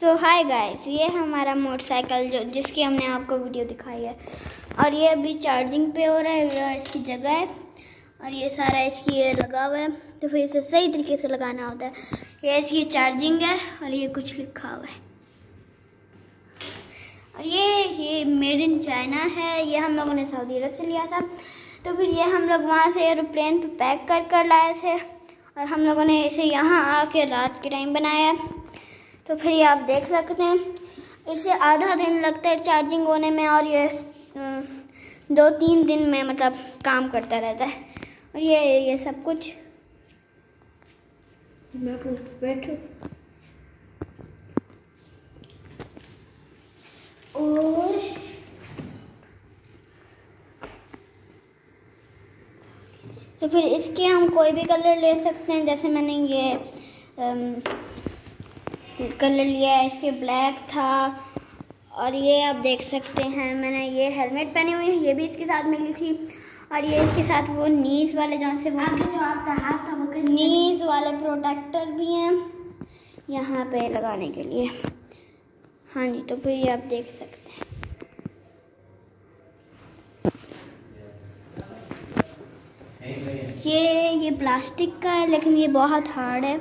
सो hi guys ये हमारा motorcycle जो, जिसकी हमने आपको वीडियो दिखाई है। और ये अभी चार्जिंग पे हो रहा है इसकी जगह है। और ये सारा इसकी ये लगा हुआ है। तो फिर इसे सही तरीके से लगाना होता है। ये इसकी चार्जिंग है और ये कुछ लिखा हुआ है। और ये ये मेड इन चाइना है। ये हम लोगों ने सऊदी अरब से लिया था। तो फिर ये हम लोग वहाँ से एरोप्लेन पे पैक कर कर लाए थे। और हम लोगों ने इसे यहाँ आके रात के टाइम बनाया। तो फिर ये आप देख सकते हैं। इसे आधा दिन लगता है चार्जिंग होने में और ये दो तीन दिन में मतलब काम करता रहता है। और ये ये सब कुछ। मैं बैठू। और? तो फिर इसके हम कोई भी कलर ले सकते हैं। जैसे मैंने ये आम, कलर लिया है इसके ब्लैक था। और ये आप देख सकते हैं मैंने ये हेलमेट पहनी हुई है ये भी इसके साथ मिली थी। और ये इसके साथ वो नीज वाले जहाँ से वो जो आपका हाथ था वो नीज वाले प्रोटेक्टर भी हैं यहाँ पे लगाने के लिए। हाँ जी तो फिर ये आप देख सकते हैं। ये ये प्लास्टिक का है लेकिन ये बहुत हार्ड है।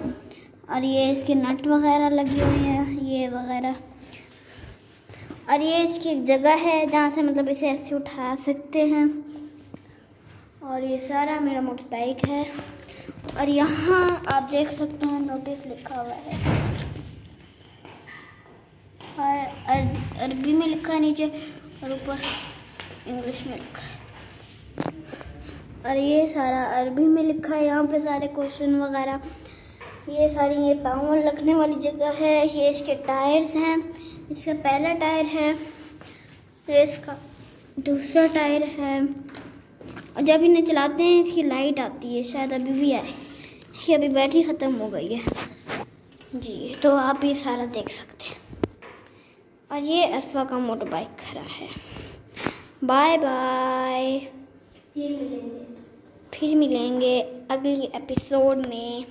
और ये इसके नट वगैरह लगे हुए हैं, ये वगैरह। और ये इसकी एक जगह है जहाँ से मतलब इसे ऐसे उठा सकते हैं। और ये सारा मेरा मोटर बाइक है। और यहाँ आप देख सकते हैं नोटिस लिखा हुआ है। और अरबी में लिखा है नीचे और ऊपर इंग्लिश में लिखा है। और ये सारा अरबी में लिखा है, यहाँ पे सारे क्वेश्चन वगैरह। ये सारी ये पावर रखने वाली जगह है ये इसके टायर्स हैं इसका पहला टायर है ये इसका दूसरा टायर है। और जब इन्हें चलाते हैं इसकी लाइट आती है शायद अभी भी आए। इसकी अभी बैटरी ख़त्म हो गई है। जी तो आप ये सारा देख सकते हैं। और ये अरफा का मोटर बाइक खड़ा है। Bye bye. ये मिलेंगे। फिर मिलेंगे अगली एपिसोड में।